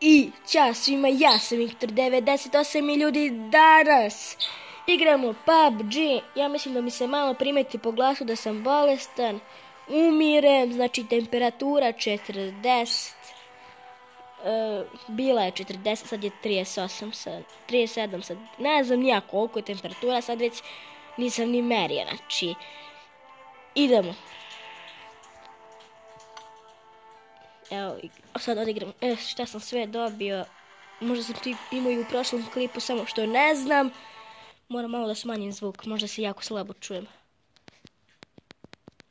I ćao svima, ja sam Viktor 98 i ljudi danas igramo PUBG. Ja mislim da mi se malo primeti po glasu da sam bolestan. Umirem, znači temperatura 40. E, bila je 40, sad je 38, sad, 37, sad ne znam nija koliko je temperatura, sad već nisam ni merija, znači idemo. Evo, sad odigram, e, šta sam sve dobio, možda sam ti imao i u prošlom klipu, samo što ne znam. Moram malo da smanjim zvuk, možda se jako slabo čujem.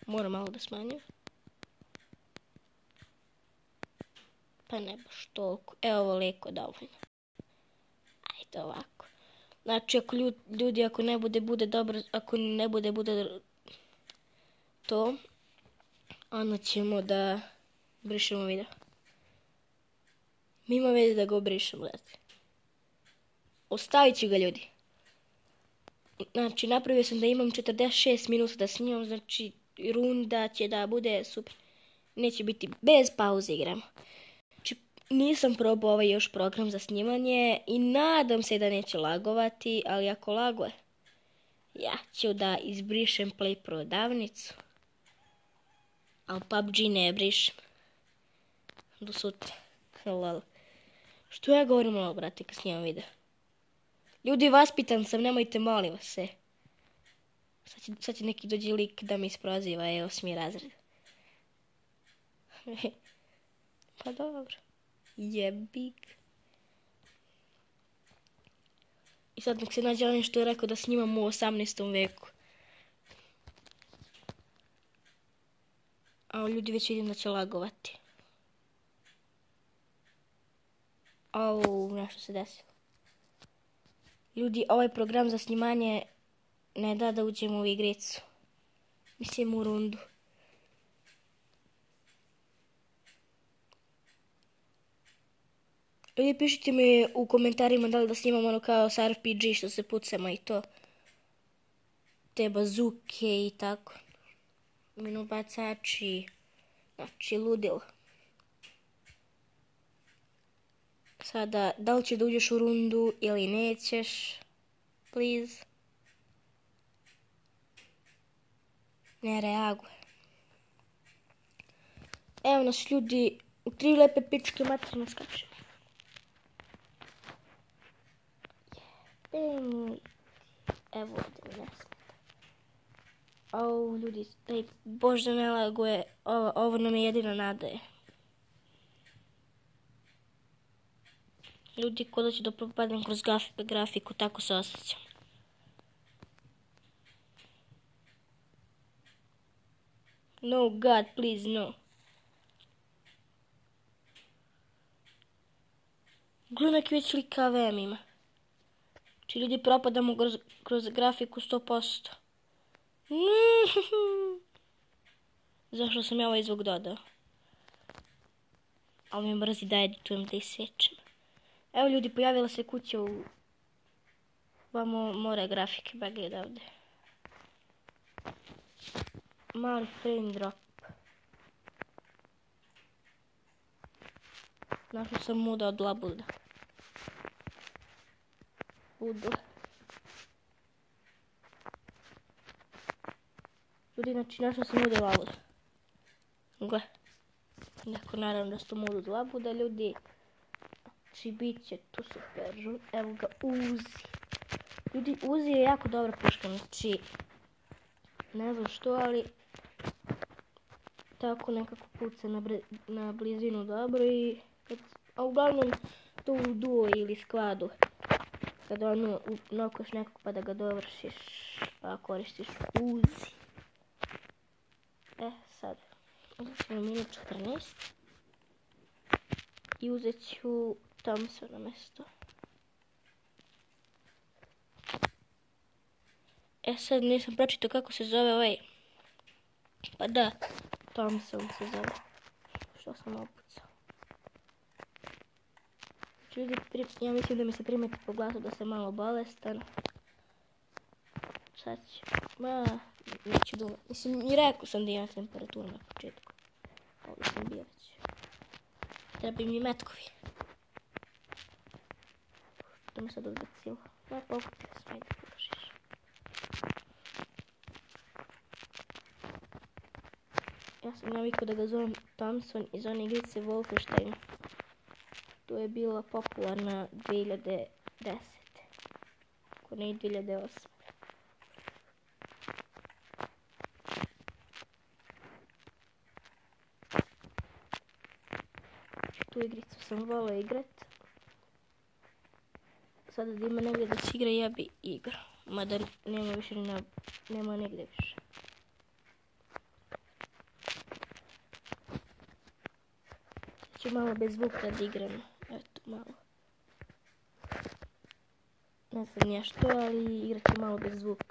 Moram malo da smanjim. Pa ne baš toliko. Evo ovo liko dovoljno. Ajde ovako. Znači ako ljudi, ako ne bude, bude dobro, ako ne bude, bude to, onda ćemo da brišemo video. Mimo veze da ga obrišem, gledajte. Ostavit ću ga ljudi. Znači, napravio sam da imam 46 minuta da snimam, znači runda će da bude super. Neće biti bez pauze igramo. Znači, nisam probao ovaj još program za snimanje i nadam se da neće lagovati, ali ako laguje, ja ću da izbrišem play prodavnicu. Ali PUBG ne brišem do sutra. Lol. Što ja govorim malo, brate, kad snimam video? Ljudi, vaspitan sam, nemojte, molim vas se. Sad će, sad će neki dođi lik da mi isproziva, je osmi razred. pa dobro. Jebik. I sad nek se nađe onim što je rekao da snimam u 18. veku. A ljudi već vidim da će lagovati. Au, nešto se desilo. Ljudi, ovaj program za snimanje ne da da uđemo u igricu. Mislim u rundu. Ljudi, pišite mi u komentarima da li da snimam ono kao sa RPG što se pucamo i to. Te bazuke i tako. Minobacači. Znači, ludilo. Sada, da li će da uđeš u rundu ili nećeš? Please. Ne reaguje. Evo nas ljudi, u tri lepe pičke materine skače. Evo ovdje mi ne smeta. Au, ljudi, daj, bože ne laguje, ovo, ovo nam je jedina nadaje. Ljudi, kod da će da propadnem kroz grafiku, tako se osjećam. No, God, please, no. Glunak već lika VM ima. Či ljudi propadamo kroz, kroz grafiku 100%. Zašto sam ja ovaj zvuk dodao? Ali mi mrzi da editujem da isječem. Evo ljudi, pojavila se kuća u... Vamo more grafike, ba gleda ovdje. Mali frame drop. Našao sam muda od labuda. Udle. Ljudi, znači našao sam muda od labuda. Gle. Neko naravno da su muda od labuda, ljudi. Znači, bit će tu super. Evo ga, Uzi. Ljudi, Uzi je jako dobra puška. Znači, ne znam što, ali tako nekako puca na, na blizinu dobro i kad, a uglavnom to u duo ili skladu. kad ono nokoš nekog pa da ga dovršiš, pa koristiš Uzi. E, sad, uzet ćemo minut 14 i uzet ću Thompson na mesto. E sad nisam pročitao kako se zove ovaj. Pa da, Thompson se zove. Što sam opucao. Ljudi, ja mislim da mi se primeti po glasu da sam malo bolestan. Sad ću. Ma, neću dugo. Mislim, i rekao sam da imam temperaturu na početku. Ovdje sam bio već. Treba mi metkovi. To mi sad odbacilo. Da, pokupio sam, ajde. Ja sam navikao da ga zovem Thompson iz one igrice Wolfenstein. To je bila popularna 2010. Ako ne i 2008. Tu igricu sam volao igrat. Sada da ima negdje da se igra, ja bi igrao. Mada nema više, nema, nema negdje više. ću malo bez zvuka da igram. Eto, malo. Ne znam ja što, ali igrat ću malo bez zvuka.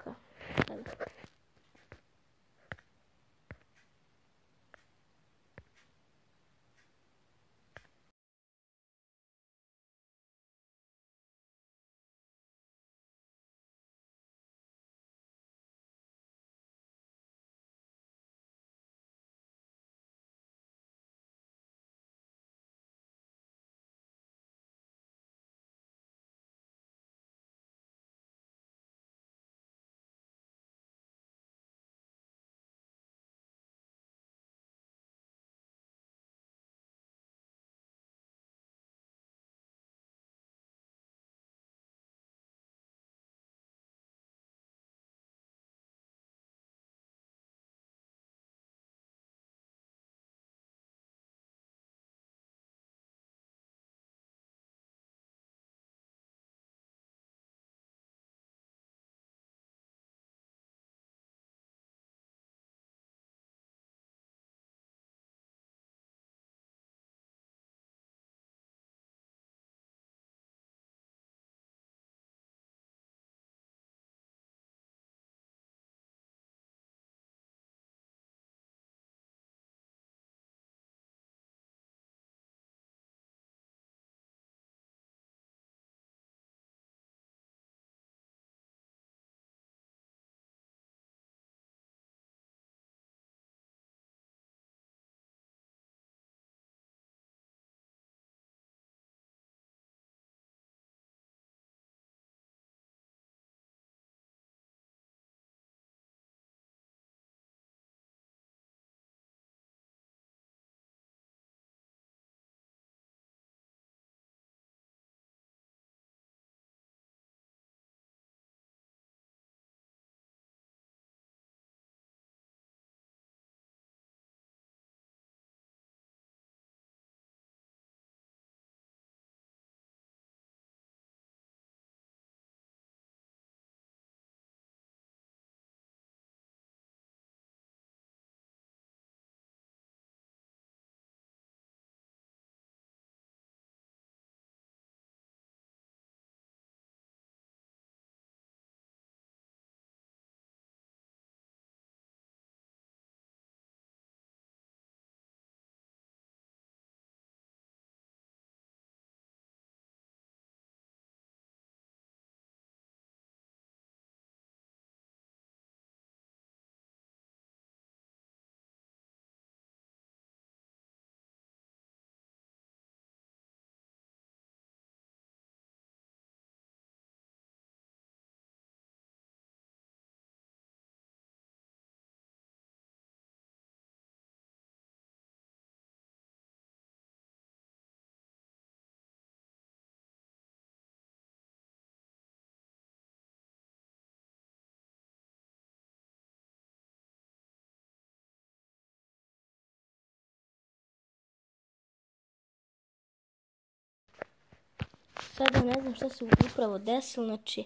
Sada ne znam šta se upravo desilo, znači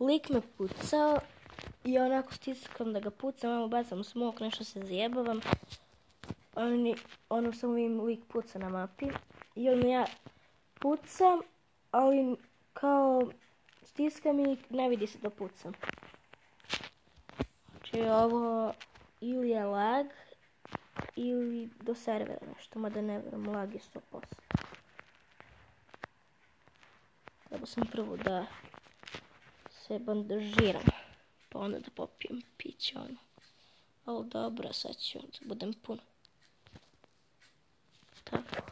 lik me pucao i onako stiskam da ga pucam, malo bacam smok, nešto se zajebavam. Oni, ono samo vidim lik puca na mapi i onda ja pucam, ali kao stiskam i ne vidi se da pucam. Znači ovo ili je lag ili do servera nešto, mada ne vjerujem, lag je 100%. Evo sam prvo da se bandažiram, pa onda da popijem piće, ono. Ali dobro, sad ću da budem puno. Tako.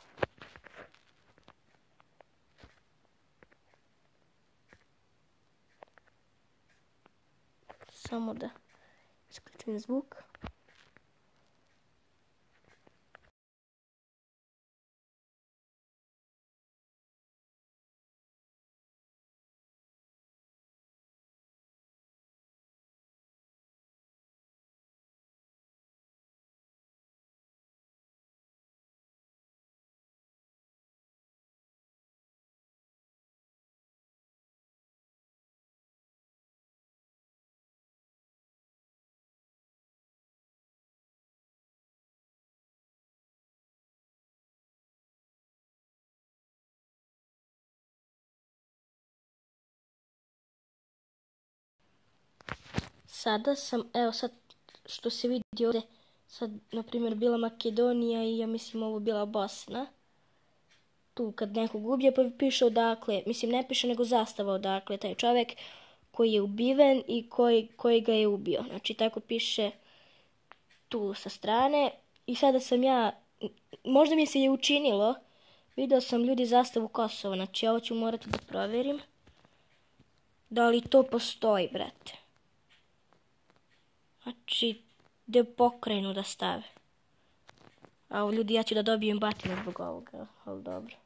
Samo da isključim. Zvuk. Sada sam, evo sad što se vidi ovdje, sad na primjer bila Makedonija i ja mislim ovo bila Bosna. Tu kad neko gubje pa piše odakle, mislim ne piše nego zastava odakle, taj čovjek koji je ubiven i koji, koji ga je ubio. Znači tako piše tu sa strane i sada sam ja, možda mi se je učinilo, video sam ljudi zastavu Kosova, znači ovo ću morati da provjerim. Da li to postoji, brate? Znači, da pokrenu da stave. A ljudi, ja ću da dobijem batinu zbog ovoga, ali dobro.